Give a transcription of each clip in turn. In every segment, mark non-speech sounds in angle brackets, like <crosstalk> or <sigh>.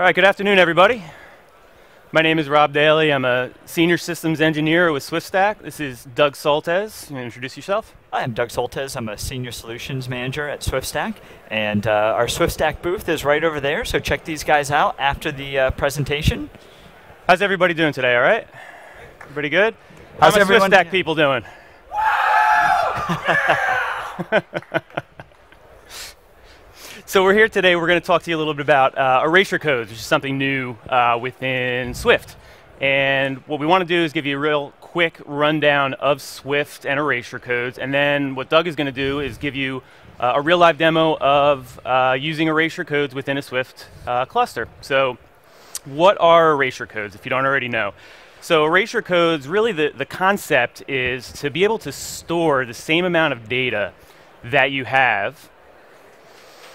All right, good afternoon, everybody. My name is Rob Daly. I'm a senior systems engineer with SwiftStack. This is Doug Soltesz. You want to introduce yourself? Hi, I'm Doug Soltesz. I'm a senior solutions manager at SwiftStack. And uh, our SwiftStack booth is right over there, so check these guys out after the uh, presentation. How's everybody doing today, all right? Everybody good? How's How everyone- SwiftStack people doing? <laughs> <laughs> <laughs> So we're here today. We're going to talk to you a little bit about uh, erasure codes, which is something new uh, within Swift. And what we want to do is give you a real quick rundown of Swift and erasure codes. And then what Doug is going to do is give you uh, a real live demo of uh, using erasure codes within a Swift uh, cluster. So what are erasure codes, if you don't already know? So erasure codes, really the, the concept is to be able to store the same amount of data that you have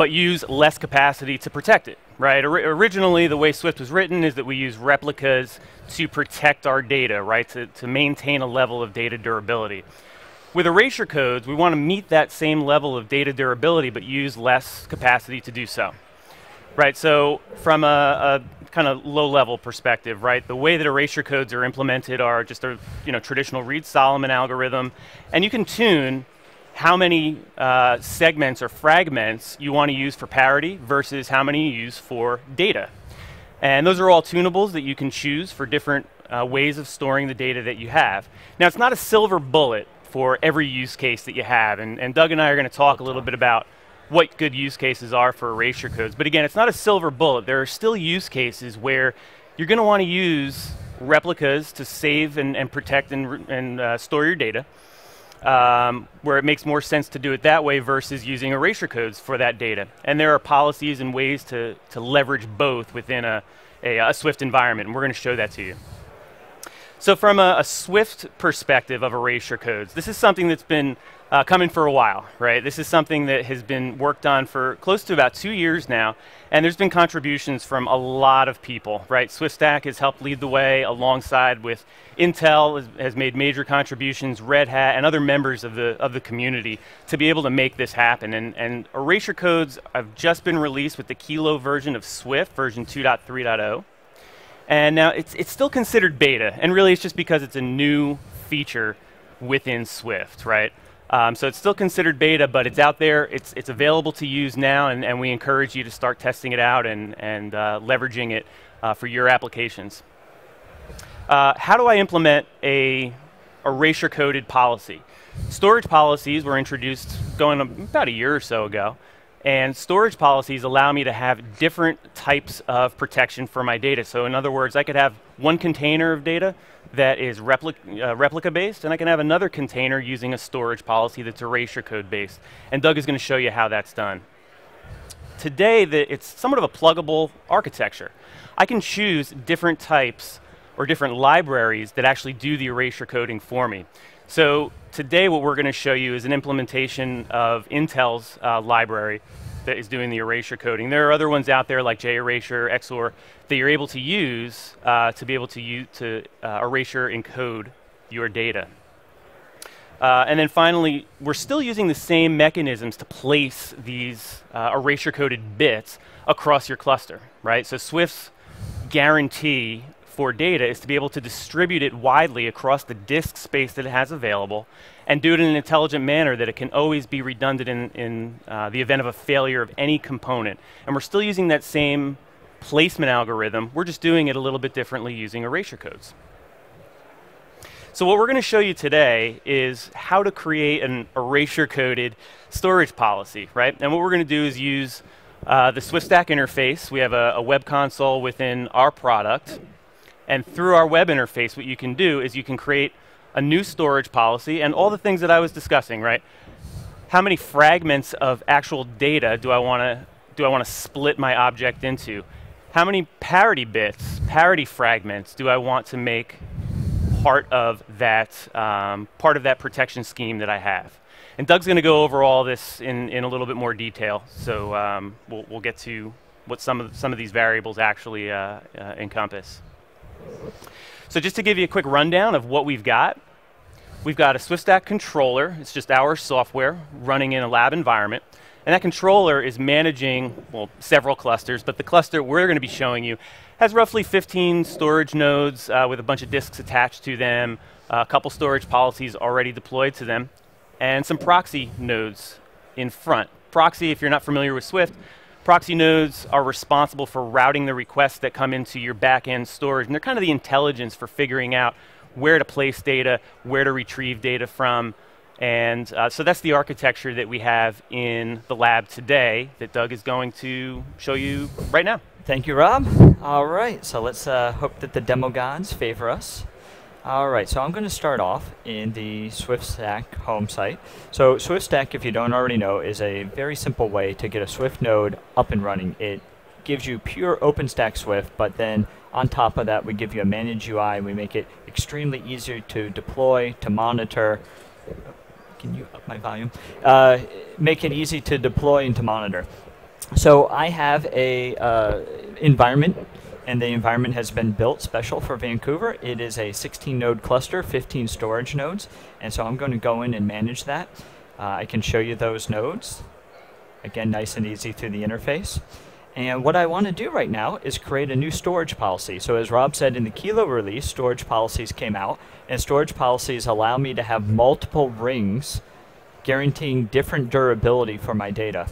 but use less capacity to protect it, right? Ori- originally, the way Swift was written is that we use replicas to protect our data, right? To, to maintain a level of data durability. With erasure codes, we want to meet that same level of data durability, but use less capacity to do so. Right, so from a, a kind of low-level perspective, right, the way that erasure codes are implemented are just a you know traditional Reed-Solomon algorithm, and you can tune how many uh, segments or fragments you want to use for parity versus how many you use for data. And those are all tunables that you can choose for different uh, ways of storing the data that you have. Now, it's not a silver bullet for every use case that you have, and, and Doug and I are going to talk a little bit about what good use cases are for erasure codes. But again, it's not a silver bullet. There are still use cases where you're going to want to use replicas to save and, and protect and, and uh, store your data um, where it makes more sense to do it that way versus using erasure codes for that data. And there are policies and ways to, to leverage both within a, a, a Swift environment, and we're going to show that to you. So from a, a Swift perspective of erasure codes, this is something that's been uh, coming for a while, right? This is something that has been worked on for close to about two years now, and there's been contributions from a lot of people, right? SwiftStack has helped lead the way alongside with Intel has, has made major contributions, Red Hat, and other members of the of the community to be able to make this happen. And, and erasure codes have just been released with the Kilo version of Swift, version 2.3.0. And now it's, it's still considered beta, and really it's just because it's a new feature within Swift, right? Um, so it's still considered beta, but it's out there, it's, it's available to use now, and, and we encourage you to start testing it out and, and uh, leveraging it uh, for your applications. Uh, how do I implement a erasure coded policy? Storage policies were introduced going about a year or so ago. And storage policies allow me to have different types of protection for my data. So in other words, I could have one container of data that is uh, replica based, and I can have another container using a storage policy that's erasure code based. And Doug is going to show you how that's done. Today, the, it's somewhat of a pluggable architecture. I can choose different types or different libraries that actually do the erasure coding for me. So today what we're going to show you is an implementation of Intel's uh, library that is doing the erasure coding. There are other ones out there like JErasure, XOR, that you're able to use uh, to be able to, use, to uh, erasure encode your data. Uh, and then finally, we're still using the same mechanisms to place these uh, erasure coded bits across your cluster, right? So Swift's guarantee for data is to be able to distribute it widely across the disk space that it has available and do it in an intelligent manner that it can always be redundant in, in uh, the event of a failure of any component. And we're still using that same placement algorithm. We're just doing it a little bit differently using erasure codes. So what we're going to show you today is how to create an erasure-coded storage policy, right? And what we're going to do is use uh, the SwiftStack interface. We have a, a web console within our product. And through our web interface, what you can do is you can create a new storage policy and all the things that I was discussing, right? How many fragments of actual data do I want to do I want to split my object into? How many parity bits, parity fragments do I want to make part of that um, part of that protection scheme that I have. And Doug's going to go over all this in, in a little bit more detail. So um, we'll, we'll get to what some of some of these variables actually uh, uh, encompass. So just to give you a quick rundown of what we've got, we've got a SwiftStack controller. It's just our software running in a lab environment. And that controller is managing, well, several clusters, but the cluster we're going to be showing you has roughly 15 storage nodes uh, with a bunch of disks attached to them, a couple storage policies already deployed to them, and some proxy nodes in front. Proxy, if you're not familiar with Swift, proxy nodes are responsible for routing the requests that come into your back-end storage, and they're kind of the intelligence for figuring out where to place data, where to retrieve data from, and uh, so that's the architecture that we have in the lab today that Doug is going to show you right now. Thank you, Rob. All right, so let's uh, hope that the demo gods favor us. All right, so I'm going to start off in the SwiftStack home site. So SwiftStack, if you don't already know, is a very simple way to get a Swift node up and running. It gives you pure OpenStack Swift, but then on top of that, we give you a managed UI. We make it extremely easier to deploy, to monitor, can you up my volume? Uh, make it easy to deploy and to monitor. So I have a uh, environment, and the environment has been built special for Vancouver. It is a 16 node cluster, 15 storage nodes, and so I'm going to go in and manage that. Uh, I can show you those nodes. Again, nice and easy through the interface. And what I want to do right now is create a new storage policy. So as Rob said in the Kilo release, storage policies came out, and storage policies allow me to have multiple rings guaranteeing different durability for my data.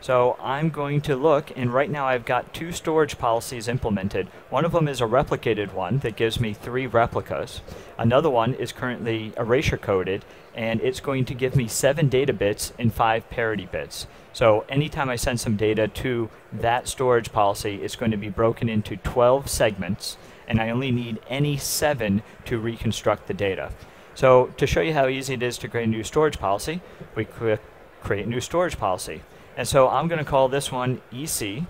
So I'm going to look, and right now I've got two storage policies implemented. One of them is a replicated one that gives me three replicas. Another one is currently erasure coded, and it's going to give me seven data bits and five parity bits. So anytime I send some data to that storage policy, it's going to be broken into 12 segments, and I only need any seven to reconstruct the data. So to show you how easy it is to create a new storage policy, we click create new storage policy. And so I'm going to call this one EC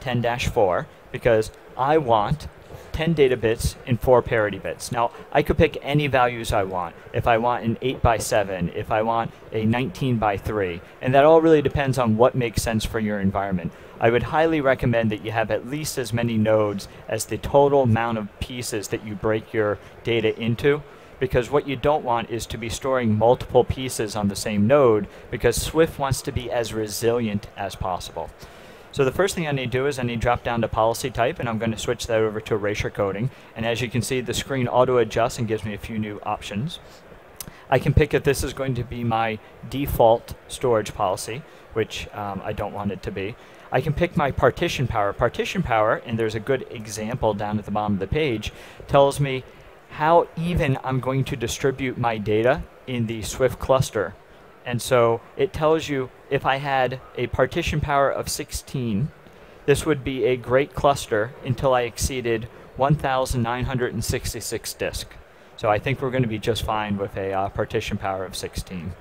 10-4 because I want 10 data bits and 4 parity bits. Now, I could pick any values I want. If I want an 8 by 7, if I want a 19 by 3, and that all really depends on what makes sense for your environment. I would highly recommend that you have at least as many nodes as the total amount of pieces that you break your data into because what you don't want is to be storing multiple pieces on the same node because Swift wants to be as resilient as possible. So the first thing I need to do is I need to drop down to policy type and I'm going to switch that over to erasure coding. And as you can see, the screen auto adjusts and gives me a few new options. I can pick if this is going to be my default storage policy, which um, I don't want it to be. I can pick my partition power. Partition power, and there's a good example down at the bottom of the page, tells me how even I'm going to distribute my data in the Swift cluster. And so it tells you if I had a partition power of 16, this would be a great cluster until I exceeded 1,966 disk. So I think we're going to be just fine with a uh, partition power of 16.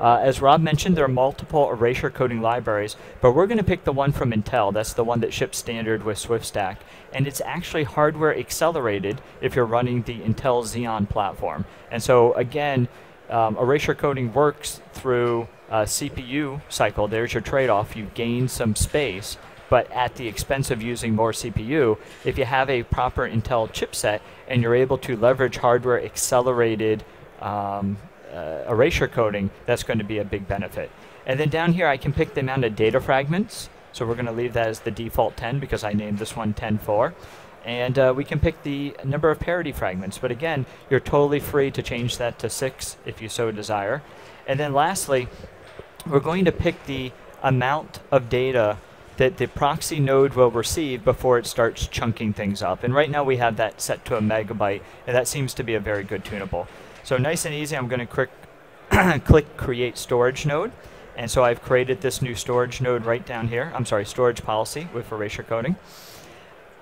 Uh, as Rob mentioned, there are multiple erasure coding libraries, but we're going to pick the one from Intel. That's the one that ships standard with SwiftStack. And it's actually hardware accelerated if you're running the Intel Xeon platform. And so, again, um, erasure coding works through a CPU cycle. There's your trade off. You gain some space, but at the expense of using more CPU. If you have a proper Intel chipset and you're able to leverage hardware accelerated um, uh, erasure coding, that's going to be a big benefit. And then down here, I can pick the amount of data fragments. So we're going to leave that as the default 10 because I named this one 10.4. And uh, we can pick the number of parity fragments. But again, you're totally free to change that to 6 if you so desire. And then lastly, we're going to pick the amount of data that the proxy node will receive before it starts chunking things up. And right now we have that set to a megabyte, and that seems to be a very good tunable. So nice and easy, I'm going to click, click Create Storage Node. And so I've created this new storage node right down here. I'm sorry, storage policy with erasure coding.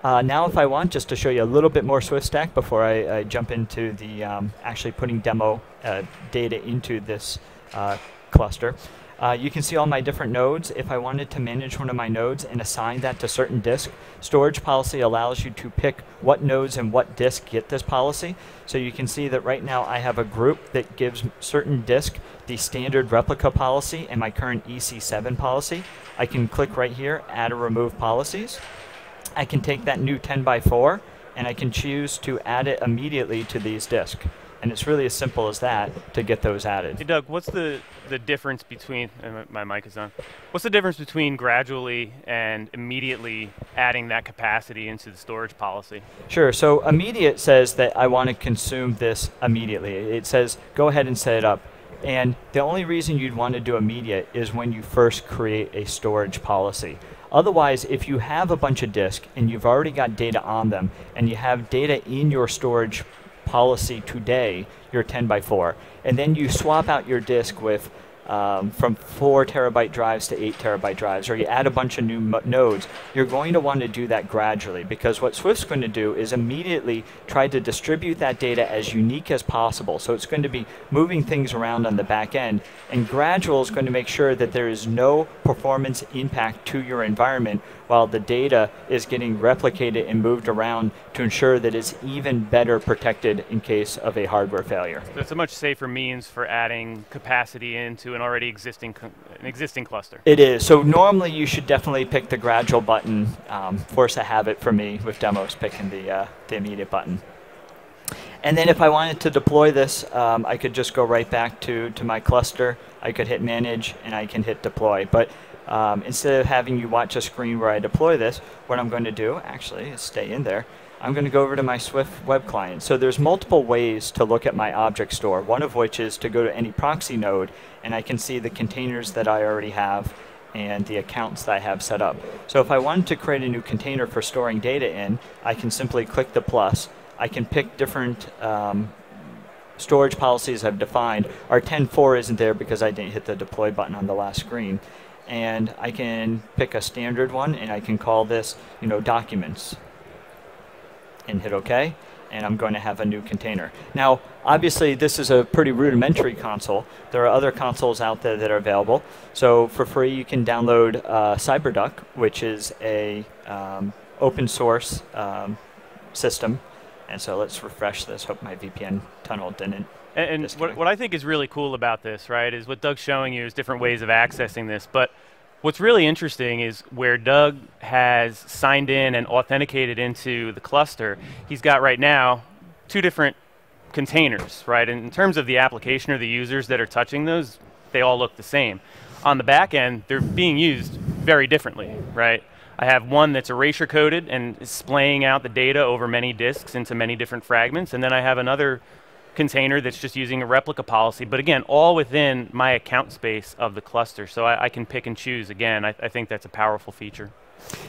Uh, now if I want, just to show you a little bit more SwiftStack before I, I jump into the um, actually putting demo uh, data into this uh, cluster, uh, you can see all my different nodes. If I wanted to manage one of my nodes and assign that to certain disk, storage policy allows you to pick what nodes and what disk get this policy. So you can see that right now I have a group that gives certain disk the standard replica policy and my current EC7 policy. I can click right here, add or remove policies. I can take that new 10 by 4 and I can choose to add it immediately to these disks. And it's really as simple as that to get those added. Hey Doug, what's the, the difference between, my, my mic is on, what's the difference between gradually and immediately adding that capacity into the storage policy? Sure, so immediate says that I want to consume this immediately. It says go ahead and set it up. And the only reason you'd want to do immediate is when you first create a storage policy. Otherwise, if you have a bunch of disk and you've already got data on them and you have data in your storage policy today, your 10 by 4, and then you swap out your disk with um, from four terabyte drives to eight terabyte drives, or you add a bunch of new nodes, you're going to want to do that gradually because what Swift's going to do is immediately try to distribute that data as unique as possible. So it's going to be moving things around on the back end, and gradual is going to make sure that there is no performance impact to your environment while the data is getting replicated and moved around to ensure that it's even better protected in case of a hardware failure. So it's a much safer means for adding capacity into an already existing an existing cluster. It is. So normally you should definitely pick the gradual button. Um, force a habit for me with demos picking the, uh, the immediate button. And then if I wanted to deploy this, um, I could just go right back to, to my cluster. I could hit manage and I can hit deploy. But um, instead of having you watch a screen where I deploy this, what I'm going to do actually is stay in there. I'm going to go over to my Swift web client. So there's multiple ways to look at my object store, one of which is to go to any proxy node and I can see the containers that I already have and the accounts that I have set up. So if I wanted to create a new container for storing data in, I can simply click the plus. I can pick different um, storage policies I've defined. Our 10.4 isn't there because I didn't hit the deploy button on the last screen. And I can pick a standard one and I can call this, you know, documents and hit OK. And I'm going to have a new container. Now, obviously, this is a pretty rudimentary console. There are other consoles out there that are available. So for free, you can download uh, CyberDuck, which is a um, open source um, system. And so let's refresh this. Hope my VPN tunnel didn't and, and what, what I think is really cool about this, right, is what Doug's showing you is different ways of accessing this. But What's really interesting is where Doug has signed in and authenticated into the cluster, he's got right now two different containers, right? And in terms of the application or the users that are touching those, they all look the same. On the back end, they're being used very differently, right? I have one that's erasure coded and is splaying out the data over many disks into many different fragments, and then I have another container that's just using a replica policy, but again, all within my account space of the cluster. So I, I can pick and choose. Again, I, I, think that's a powerful feature.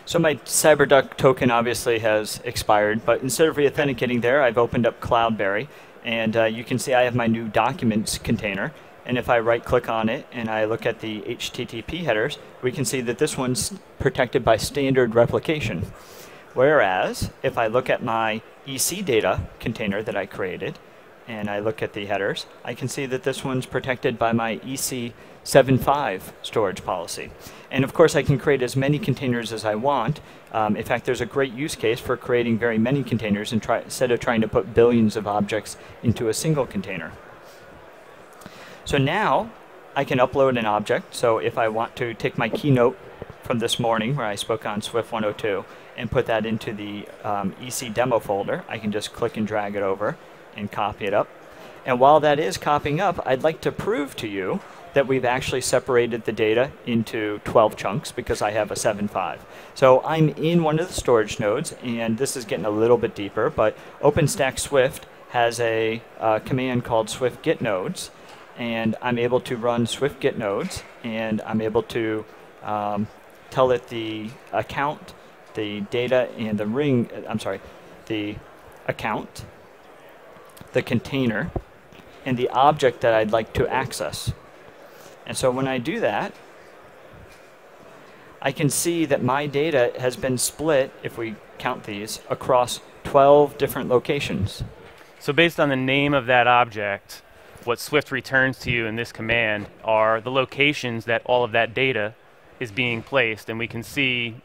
So my CyberDuck token obviously has expired, but instead of re-authenticating there, I've opened up Cloudberry, and uh, you can see I have my new documents container. And if I right-click on it and I look at the HTTP headers, we can see that this one's protected by standard replication. Whereas, if I look at my EC data container that I created, and I look at the headers, I can see that this one's protected by my EC75 storage policy. And of course, I can create as many containers as I want. Um, in fact, there's a great use case for creating very many containers try, instead of trying to put billions of objects into a single container. So now I can upload an object. So if I want to take my keynote from this morning where I spoke on Swift 102 and put that into the um, EC demo folder, I can just click and drag it over and copy it up. And while that is copying up, I'd like to prove to you that we've actually separated the data into 12 chunks because I have a 7.5. So I'm in one of the storage nodes, and this is getting a little bit deeper, but OpenStack Swift has a uh, command called swift get nodes, and I'm able to run swift get nodes, and I'm able to um, tell it the account, the data, and the ring, I'm sorry, the account, the container and the object that I'd like to access. And so when I do that, I can see that my data has been split, if we count these, across 12 different locations. So based on the name of that object, what Swift returns to you in this command are the locations that all of that data is being placed. And we can see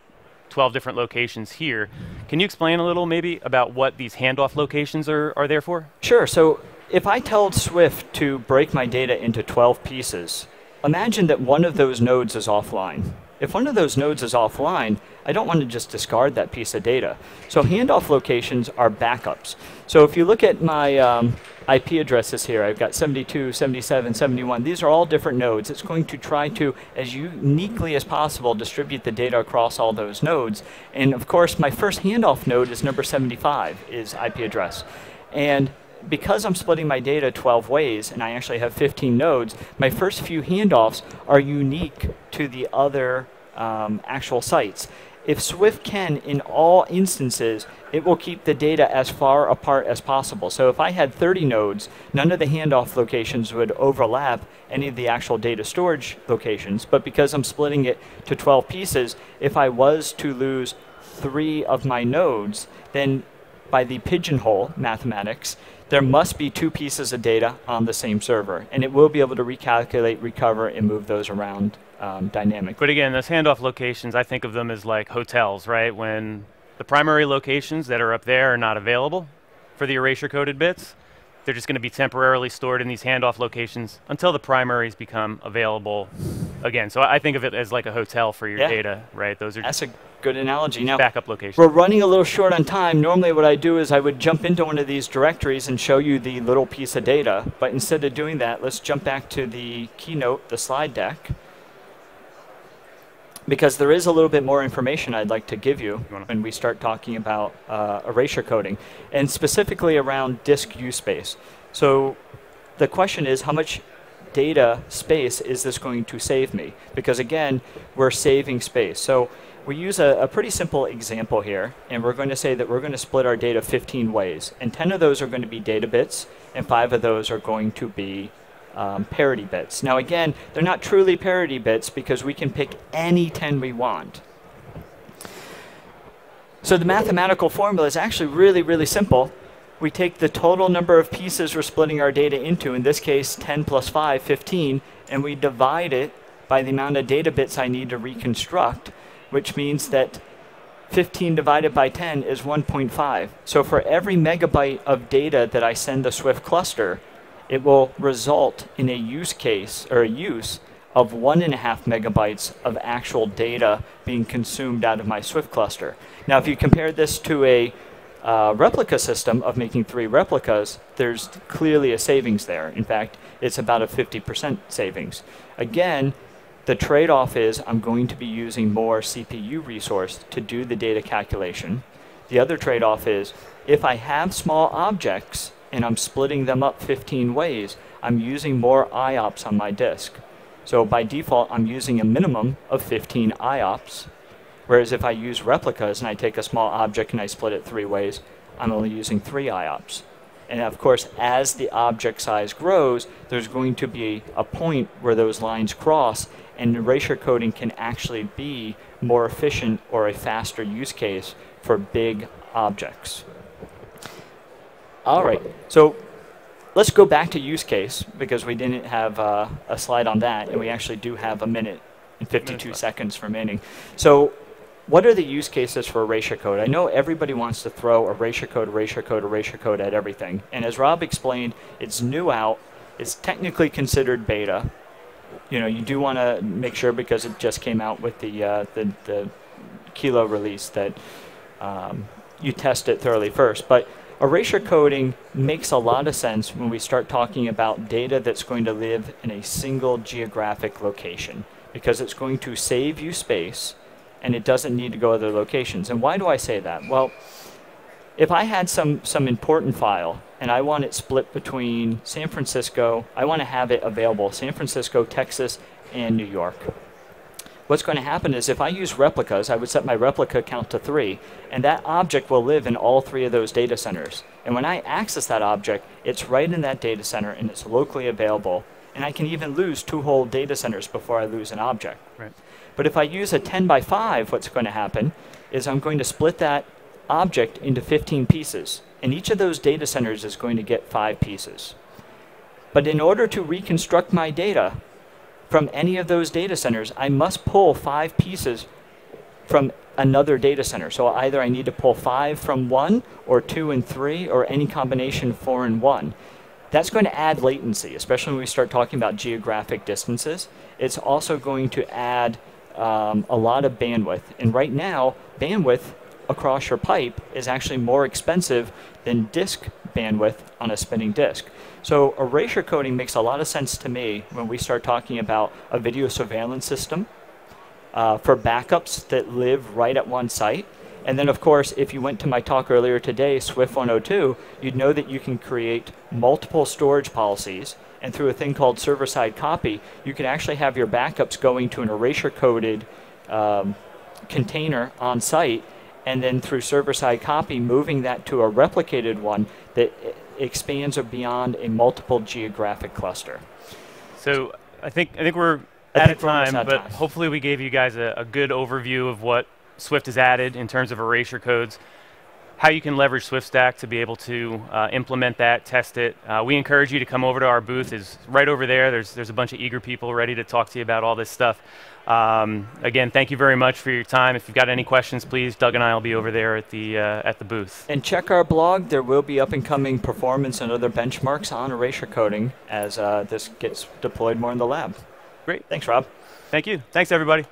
12 different locations here. Can you explain a little maybe about what these handoff locations are, are there for? Sure. So if I tell Swift to break my data into 12 pieces, imagine that one of those nodes is offline. If one of those nodes is offline, I don't want to just discard that piece of data. So handoff locations are backups. So if you look at my um, IP addresses here, I've got 72, 77, 71. These are all different nodes. It's going to try to, as uniquely as possible, distribute the data across all those nodes. And of course, my first handoff node is number 75, is IP address. And because I'm splitting my data 12 ways and I actually have 15 nodes, my first few handoffs are unique to the other um, actual sites. If Swift can, in all instances, it will keep the data as far apart as possible. So if I had 30 nodes, none of the handoff locations would overlap any of the actual data storage locations. But because I'm splitting it to 12 pieces, if I was to lose three of my nodes, then by the pigeonhole mathematics, there must be two pieces of data on the same server, and it will be able to recalculate, recover, and move those around um, dynamically. But again, those handoff locations, I think of them as like hotels, right? When the primary locations that are up there are not available for the erasure coded bits, they're just going to be temporarily stored in these handoff locations until the primaries become available again. So I think of it as like a hotel for your Yeah. data, right? Those are good analogy. Now, backup location. we're running a little short on time. Normally, what I do is I would jump into one of these directories and show you the little piece of data. But instead of doing that, let's jump back to the keynote, the slide deck. Because there is a little bit more information I'd like to give you wanna- when we start talking about uh, erasure coding, and specifically around disk use space. So the question is, how much data space is this going to save me? Because again, we're saving space. So we use a, a pretty simple example here, and we're going to say that we're going to split our data 15 ways, and 10 of those are going to be data bits, and 5 of those are going to be um, parity bits. Now again, they're not truly parity bits because we can pick any 10 we want. So the mathematical formula is actually really, really simple. We take the total number of pieces we're splitting our data into, in this case 10 plus 5, 15, and we divide it by the amount of data bits I need to reconstruct, which means that 15 divided by 10 is 1.5. So for every megabyte of data that I send the Swift cluster, it will result in a use case or a use of one and a half megabytes of actual data being consumed out of my Swift cluster. Now, if you compare this to a uh, replica system of making three replicas, there's clearly a savings there. In fact, it's about a 50% savings. Again, the trade-off is I'm going to be using more CPU resource to do the data calculation. The other trade-off is if I have small objects and I'm splitting them up 15 ways, I'm using more IOPS on my disk. So by default, I'm using a minimum of 15 IOPS. Whereas if I use replicas and I take a small object and I split it three ways, I'm only using three IOPS. And of course, as the object size grows, there's going to be a point where those lines cross, and erasure coding can actually be more efficient or a faster use case for big objects. All right, so let's go back to use case because we didn't have uh, a slide on that, and we actually do have a minute and 52 left. seconds remaining. So what are the use cases for erasure code? I know everybody wants to throw erasure code, erasure code, erasure code at everything. And as Rob explained, it's new out. It's technically considered beta. You know, you do want to make sure because it just came out with the uh, the, the Kilo release that um, you test it thoroughly first. But erasure coding makes a lot of sense when we start talking about data that's going to live in a single geographic location because it's going to save you space and it doesn't need to go other locations. And why do I say that? Well, if I had some, some important file and I want it split between San Francisco, I want to have it available San Francisco, Texas, and New York. What's going to happen is if I use replicas, I would set my replica count to three, and that object will live in all three of those data centers. And when I access that object, it's right in that data center and it's locally available. And I can even lose two whole data centers before I lose an object. Right. But if I use a 10 by 5, what's going to happen is I'm going to split that object into 15 pieces. And each of those data centers is going to get five pieces. But in order to reconstruct my data from any of those data centers, I must pull five pieces from another data center. So either I need to pull five from one, or two and three, or any combination four and one. That's going to add latency, especially when we start talking about geographic distances. It's also going to add um, a lot of bandwidth. And right now, bandwidth across your pipe is actually more expensive than disk bandwidth on a spinning disk. So erasure coding makes a lot of sense to me when we start talking about a video surveillance system uh, for backups that live right at one site. And then, of course, if you went to my talk earlier today, Swift 102, you'd know that you can create multiple storage policies. And through a thing called server side copy, you can actually have your backups going to an erasure coded um, container on site. And then through server side copy, moving that to a replicated one that expands beyond a multiple geographic cluster. So I think I think we're I out of time, but time. hopefully we gave you guys a, a good overview of what Swift has added in terms of erasure codes, how you can leverage SwiftStack to be able to uh, implement that, test it. Uh, we encourage you to come over to our booth. is right over there. There's there's a bunch of eager people ready to talk to you about all this stuff. Um, again, thank you very much for your time. If you've got any questions, please, Doug and I will be over there at the uh, at the booth. And check our blog. There will be up and coming performance and other benchmarks on erasure coding as uh, this gets deployed more in the lab. Great. Thanks, Rob. Thank you. Thanks, everybody.